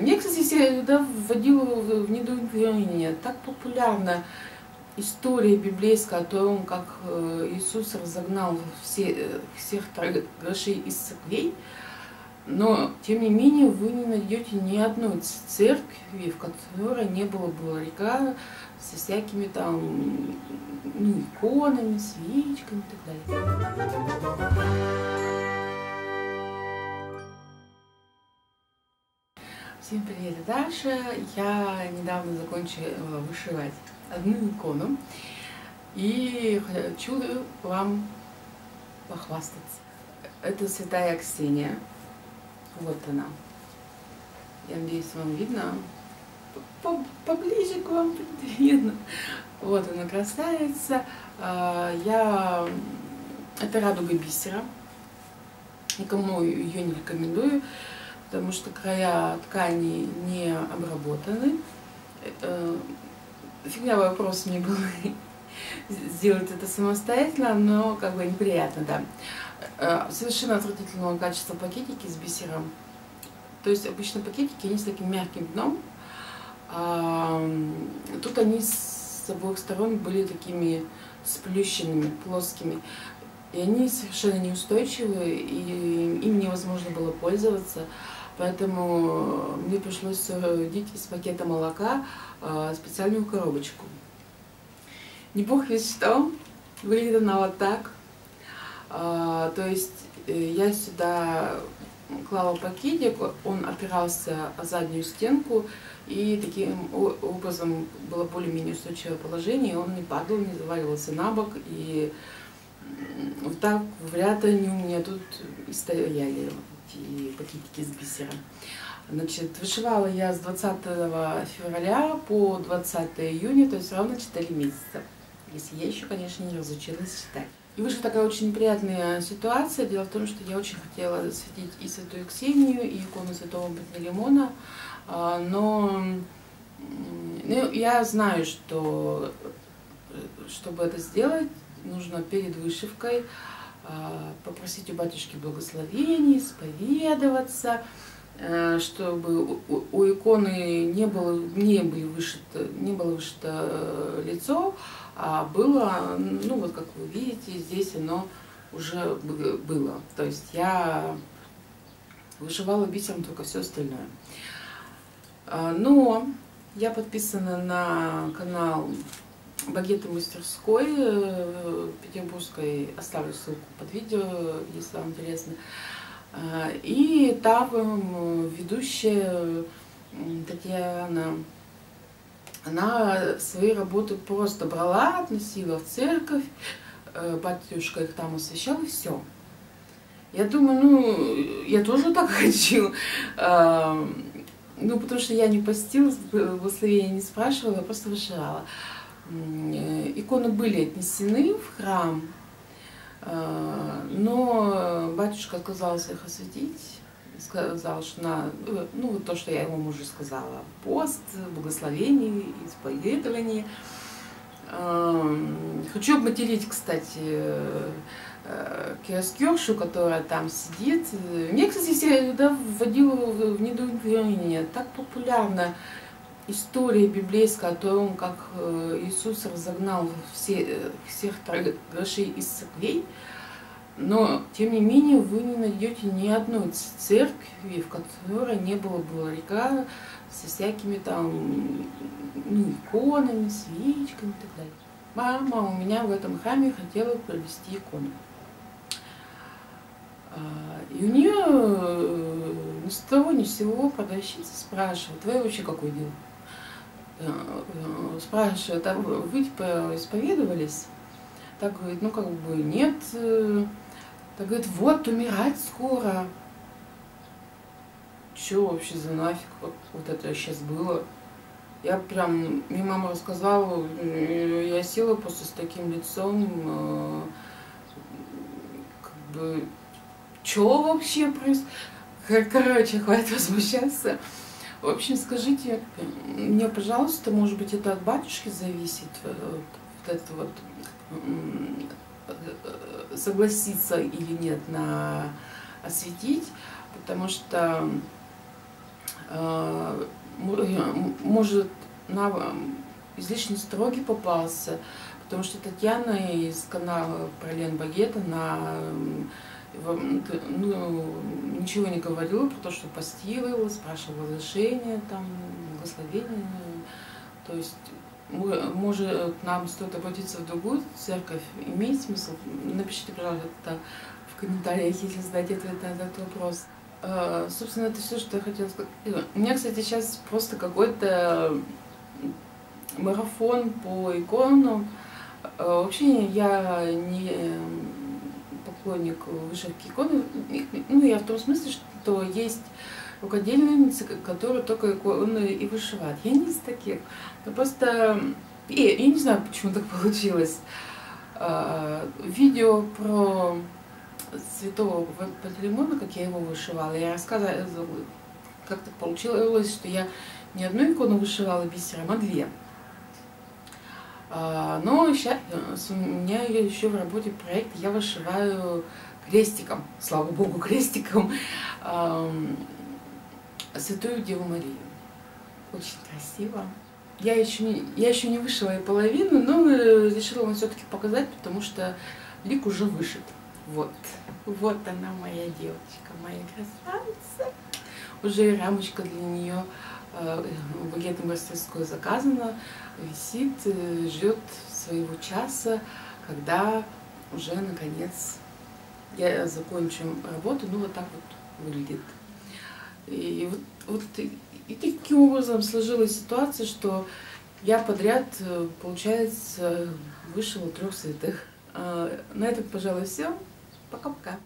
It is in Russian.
Меня, кстати, всегда вводило в недоумение. Так популярна история библейская о том, как э, Иисус разогнал все, э, всех торгашей из церквей. Но, тем не менее, вы не найдете ни одной церкви, в которой не было бы ларька со всякими там ну, иконами, свечками и так далее. Всем привет, это Даша. Я недавно закончила вышивать одну икону и хочу вам похвастаться. Это святая Ксения. Вот она. Я надеюсь, вам видно. Поближе к вам видно. Вот она красавица. А, я... Это радуга бисера. Никому ее не рекомендую потому что края ткани не обработаны. Фигня вопрос мне был сделать это самостоятельно, но как бы неприятно, да. Э, совершенно отвратительного качества пакетики с бисером. То есть обычно пакетики, они с таким мягким дном. А тут они с обоих сторон были такими сплющенными, плоскими. И они совершенно неустойчивые, и им невозможно было пользоваться. Поэтому мне пришлось соорудить из пакета молока а, специальную коробочку. Не бог весь что, выглядит она вот так. А, то есть э, я сюда клала пакетик, он опирался о заднюю стенку, и таким образом было более-менее устойчивое положение, он не падал, не заваливался на бок, и вот так в ряд они у меня тут и стояли эти пакетики с бисером. Значит, вышивала я с 20 февраля по 20 июня, то есть ровно 4 месяца. Если я еще, конечно, не разучилась читать. И вышла такая очень неприятная ситуация. Дело в том, что я очень хотела засветить и Святую Ксению, и икону Святого Пантелеймона, а, но ну, я знаю, что чтобы это сделать, нужно перед вышивкой попросить у батюшки благословений, исповедоваться, э, чтобы у иконы не было, не было вышито, не было вышито э, лицо, а было, ну вот как вы видите, здесь оно уже было. То есть я вышивала бисером только все остальное. Но я подписана на канал багеты мастерской э, петербургской. Оставлю ссылку под видео, если вам интересно. А, и там э, ведущая Татьяна, она свои работы просто брала, относила в церковь, э, батюшка их там освещал, и все. Я думаю, ну, я тоже так хочу. А, ну, потому что я не постилась, благословения не спрашивала, я просто вышивала. Э, иконы были отнесены в храм, э, но батюшка отказался их осветить, сказал, что на, э, ну, то, что я ему уже сказала, пост, благословение, исповедование. Хочу обматерить, кстати, киоскершу, которая там сидит. Мне, кстати, всегда вводило в недоумение. Так популярно история библейская о том, как э, Иисус разогнал все, э, всех торгашей из церквей, но, тем не менее, вы не найдете ни одной церкви, в которой не было бы ларька со всякими там ну, иконами, свечками и так далее. Мама у меня в этом храме хотела провести икону. А, и у нее э, ни с того ни с сего продавщица спрашивает, вы вообще какой день? Э, спрашивает, а вы типа исповедовались? Так говорит, ну как бы нет. Э, так говорит, вот умирать скоро. Че вообще за нафиг вот, вот это сейчас было? Я прям, мне мама рассказала, э, я села просто с таким лицом, как бы, что вообще происходит? Короче, хватит возмущаться. В общем, скажите мне, пожалуйста, может быть, это от батюшки зависит, э, вот это вот, э, согласиться или нет на осветить, потому что э, может нам излишне строгий попался, потому что Татьяна из канала про Лен Багет, она ну, ничего не говорила про то, что постила, спрашивала разрешение, там, благословение. То есть может нам стоит обратиться в другую церковь, имеет смысл? Напишите, пожалуйста, в комментариях, если задать ответ на этот вопрос. А, собственно, это все, что я хотела сказать. У меня, кстати, сейчас просто какой-то марафон по иконам. А, вообще я не поклонник вышивки иконы. Ну, я в том смысле, что есть рукодельницы, которые только иконы и вышивают. Я не из таких. Но просто... И, я не знаю, почему так получилось. А, видео про святого Пантелеймона, как я его вышивала, я рассказывала, как так получилось, что я не одну икону вышивала бисером, а две. А, но сейчас у меня еще в работе проект, я вышиваю крестиком, слава богу, крестиком, Святую Деву Марию. Очень красиво. Я еще не, я еще не вышила и половину, но решила вам все-таки показать, потому что лик уже вышит. Вот. Вот она, моя девочка, моя красавица. Уже рамочка для нее э, багетной мастерской заказана, висит, э, ждет своего часа, когда уже наконец я закончу работу. Ну, вот так вот выглядит. И вот, вот и, таким образом сложилась ситуация, что я подряд, э, получается, вышла трех святых. На этом, пожалуй, все. Пока-пока.